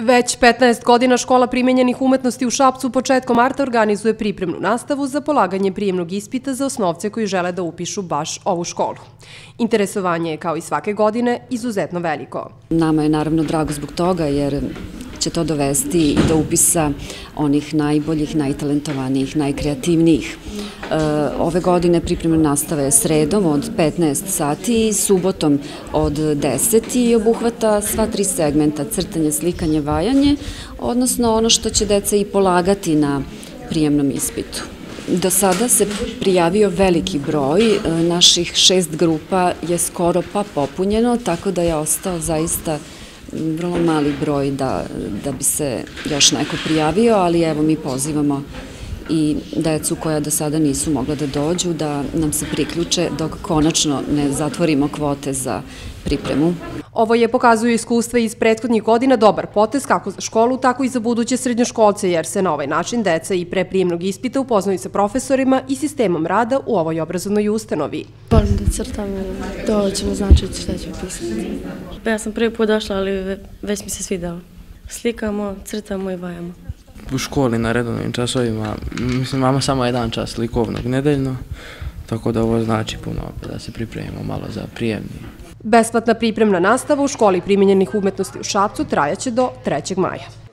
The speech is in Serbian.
Već 15 godina škola primenjenih umetnosti u Šapcu početkom marta organizuje pripremnu nastavu za polaganje prijemnog ispita za osnovce koji žele da upišu baš ovu školu. Interesovanje je, kao i svake godine, izuzetno veliko. Nama je naravno drago zbog toga jer će to dovesti i do upisa onih najboljih, najtalentovanijih, najkreativnijih. E, ove godine pripremna nastava je sredom od 15 sati i subotom od 10 i obuhvata sva tri segmenta, crtanje, slikanje, vajanje, odnosno ono što će deca i polagati na prijemnom ispitu. Do sada se prijavio veliki broj, e, naših šest grupa je skoro pa popunjeno, tako da je ostao zaista vrlo mali broj da, da bi se još neko prijavio, ali evo mi pozivamo i decu koja do sada nisu mogla da dođu, da nam se priključe dok konačno ne zatvorimo kvote za pripremu. Ovo je pokazuju iskustva iz prethodnih godina dobar potez kako za školu, tako i za buduće srednjoškolce, jer se na ovaj način deca i pre prijemnog ispita upoznaju sa profesorima i sistemom rada u ovoj obrazovnoj ustanovi. Volim da crtam, to će mi značiti šta ću pisati. Pa ja sam prvi put došla, ali već mi se svidalo. Slikamo, crtamo i vajamo. U školi na redovnim časovima, mislim, imamo samo jedan čas likovnog nedeljno, tako da ovo znači puno da se pripremimo malo za prijemni. Besplatna pripremna nastava u školi primjenjenih umetnosti u Šapcu trajaće do 3. maja.